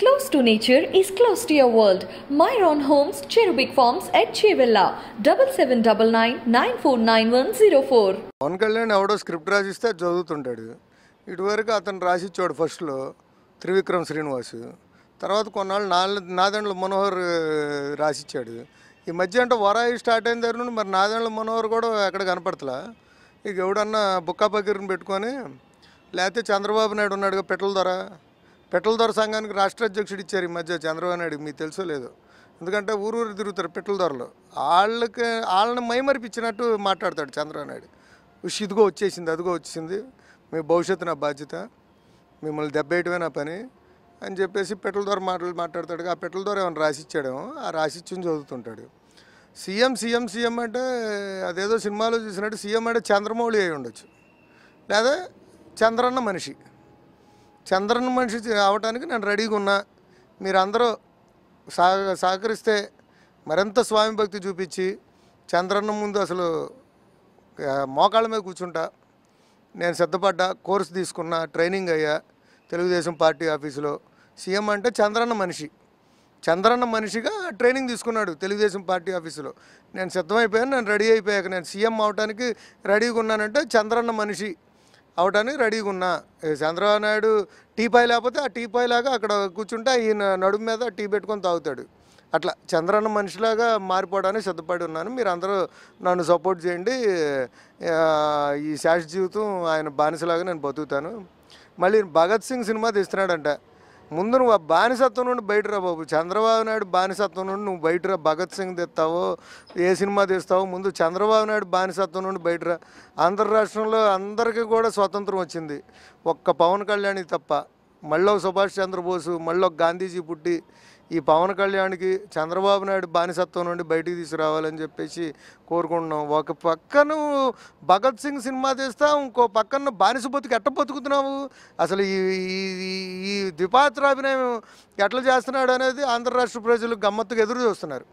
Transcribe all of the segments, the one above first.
Close to nature is close to your world. Myron Homes, Cherubic Farms at Chevilla, 7799 Pawan Kalyan ఎవడో script రాసిస్తే అది చదువుతుంటాడు. ఇటువరకు అతను రాసిచ్చాడు ఫస్ట్లో త్రివిక్రమ్ శ్రీనివాస్. తర్వాత కొన్నాళ్ళు నాలు నాదెండ్ల మనోహర్ రాసిచ్చాడు. ఈ మధ్య అంటే వరాయి స్టార్ట్ అయిన దగ్గర నుండి మరి నాదెండ్ల మనోహర్ కూడా ఎక్కడ కనపడతలా? ఇక ఎవడన్నా బుక్కా పకీర్ని పెట్టుకొని లేకపోతే చంద్రబాబు నాయుడు ఉన్నాడుగా పెట్టల ధర. పెట్రోల్ ధర సంఘానికి రాష్ట్ర అధ్యక్షుడు ఇచ్చారు ఈ మధ్య చంద్రబాబు నాయుడు. మీకు తెలుసో లేదో. ఎందుకంటే ఊరు ఊరు తిరుగుతారు పెట్రోల్ ధరలు వాళ్ళకి వాళ్ళని మైమరిపించినట్టు మాట్లాడతాడు చంద్రబాబు నాయుడు. ఉష్ ఇదిగో వచ్చేసింది అదిగో వచ్చింది. మీ భవిష్యత్తు నా బాధ్యత. మిమ్మల్ని దెబ్బేయటమే నా పని అని చెప్పేసి పెట్రోల్ ద్వారా మాటలు మాట్లాడతాడు. ఆ పెట్రోల్ ద్వారా ఏమైనా రాసిచ్చాడేమో ఆ రాసిచ్చుని చదువుతుంటాడు. సీఎం సీఎం సీఎం అంటే అదేదో సినిమాలో చూసినట్టు సీఎం అంటే చంద్రమౌళి అయి ఉండొచ్చు. లేదా చంద్రన్న మనిషి. చంద్రన్న మనిషి అవడానికి నేను రెడీగా ఉన్నా. మీరందరూ సహ సహకరిస్తే మరింత స్వామి భక్తి చూపించి చంద్రన్న ముందు అసలు మోకాళ్ళ మీద కూర్చుంటా. నేను సిద్ధపడ్డా కోర్సు తీసుకున్నా ట్రైనింగ్ అయ్యా తెలుగుదేశం పార్టీ ఆఫీసులో. సీఎం అంటే చంద్రన్న మనిషి. చంద్రన్న మనిషిగా ట్రైనింగ్ తీసుకున్నాడు తెలుగుదేశం పార్టీ ఆఫీసులో. నేను సిద్ధమైపోయాను నేను రెడీ అయిపోయాక నేను సీఎం అవడానికి రెడీగా ఉన్నానంటే చంద్రన్న మనిషి. అవడానికి రెడీగా ఉన్నా. చంద్రబాబు నాయుడు టీపాయ్ లేకపోతే ఆ టీపాయ్ లాగా అక్కడ కూర్చుంటే ఈయన నడుము మీద టీ పెట్టుకొని తాగుతాడు. అట్లా చంద్రన్న మనిషిలాగా మారిపోవడానికి సిద్ధపడి ఉన్నాను. మీరు అందరూ నన్ను సపోర్ట్ చేయండి. ఈ శాశ్వత జీవితం ఆయన బానిసలాగా నేను బతుకుతాను. మళ్ళీ భగత్ సింగ్ సినిమా తీస్తున్నాడంట. ముందు నువ్వు ఆ బానిసత్వం నుండి బయట రా బాబు. చంద్రబాబు నాయుడు బానిసత్వం నుండి నువ్వు బయట రా భగత్ సింగ్ తెస్తావో ఏ సినిమా తీస్తావో ముందు చంద్రబాబు నాయుడు బానిసత్వం నుండి బయట రా ఆంధ్ర రాష్ట్రంలో అందరికీ కూడా స్వతంత్రం వచ్చింది. ఒక్క పవన్ కళ్యాణ్ తప్ప. మళ్ళీ సుభాష్ చంద్రబోసు మళ్ళీ ఒక గాంధీజీ పుట్టి ఈ పవన్ కళ్యాణ్కి చంద్రబాబు నాయుడు బానిసత్వం నుండి బయటికి తీసుకురావాలని చెప్పేసి కోరుకుంటున్నాం. ఒక పక్కన భగత్ సింగ్ సినిమా తీస్తా ఇంకో పక్కన బానిస బతుకు ఎట్ట బతుకుతున్నావు? అసలు ఈ ఈ- ఈ- ద్విపాత్రాభినయం ఎట్లా చేస్తున్నాడు అనేది ఆంధ్ర రాష్ట్ర ప్రజలు గమ్మత్తుగా ఎదురు చూస్తున్నారు.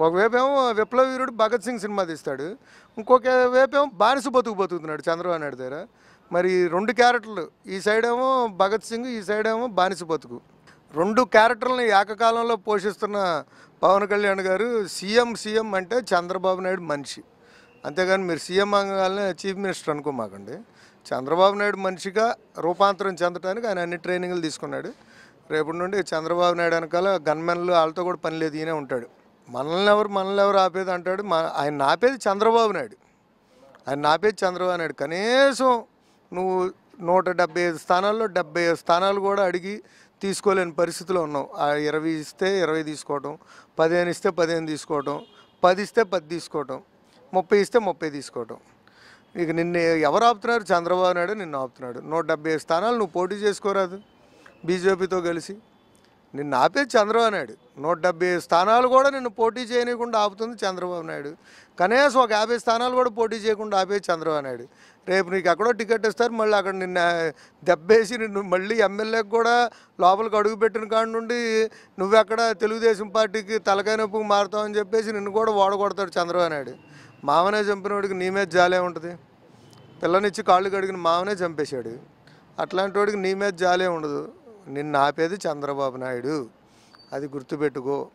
ఒకవైపు ఏమో విప్లవ వీరుడు భగత్ సింగ్ సినిమా తీస్తాడు ఇంకొక వైపు ఏమో బానిస బతుకు బతుకుతున్నాడు చంద్రబాబు నాయుడు దగ్గర. మరి రెండు క్యారెక్టర్లు. ఈ సైడ్ ఏమో భగత్ సింగ్ ఈ సైడ్ ఏమో బానిస బతుకు. రెండు క్యారెక్టర్లను ఏకకాలంలో పోషిస్తున్న పవన్ కళ్యాణ్ గారు సీఎం సీఎం అంటే చంద్రబాబు నాయుడు మనిషి. అంతేగాని మీరు సీఎం అనగానే చీఫ్ మినిస్టర్ అనుకోమాకండి. చంద్రబాబు నాయుడు మనిషిగా రూపాంతరం చెందడానికి ఆయన అన్ని ట్రైనింగ్లు తీసుకున్నాడు. రేపటి నుండి చంద్రబాబు నాయుడు వెనకాల గన్మెన్లు వాళ్ళతో కూడా పని లేదు ఈయనే ఉంటాడు. మనల్ని ఎవరు మనల్ని ఎవరు ఆపేది అంటాడు? మా ఆయన ఆపేది చంద్రబాబు నాయుడు. ఆయన నాపేది చంద్రబాబు నాయుడు. కనీసం నువ్వు నూట డెబ్బై ఐదు స్థానాల్లో డెబ్బై ఐదు స్థానాలు కూడా అడిగి తీసుకోలేని పరిస్థితిలో ఉన్నావు. ఆ ఇరవై ఇస్తే ఇరవై తీసుకోవటం పదిహేను ఇస్తే పదిహేను తీసుకోవటం పది ఇస్తే పది తీసుకోవటం ముప్పై ఇస్తే ముప్పై తీసుకోవటం. ఇక నిన్ను ఎవరు ఆపుతున్నారు? చంద్రబాబు నాయుడు నిన్ను ఆపుతున్నాడు. నూట డెబ్బై ఐదు స్థానాలు నువ్వు పోటీ చేసుకోరాదు. బీజేపీతో కలిసి నిన్ను ఆపేది చంద్రబాబు నాయుడు. నూట డెబ్బై స్థానాలు కూడా నిన్ను పోటీ చేయనీయకుండా ఆపుతుంది చంద్రబాబు నాయుడు. కనీసం ఒక యాభై స్థానాలు కూడా పోటీ చేయకుండా ఆపేది చంద్రబాబు నాయుడు. రేపు నీకు ఎక్కడో టికెట్ ఇస్తారు మళ్ళీ అక్కడ నిన్న దెబ్బేసి నిన్ను మళ్ళీ ఎమ్మెల్యేకి కూడా లోపలికి అడుగుపెట్టిన కాడి నుండి నువ్వెక్కడ తెలుగుదేశం పార్టీకి తలకాయ నొప్పుకి మారుతావు అని చెప్పేసి నిన్ను కూడా ఓడగొడతాడు చంద్రబాబు నాయుడు. మామనే చంపినోడికి నీ మీద జాలే ఉంటుంది. పిల్లనిచ్చి కాళ్ళు కడిగిన మామనే చంపేశాడు. అట్లాంటి వాడికి నీ మీద జాలే ఉండదు. నిన్ను ఆపేది చంద్రబాబు నాయుడు. అది గుర్తుపెట్టుకో.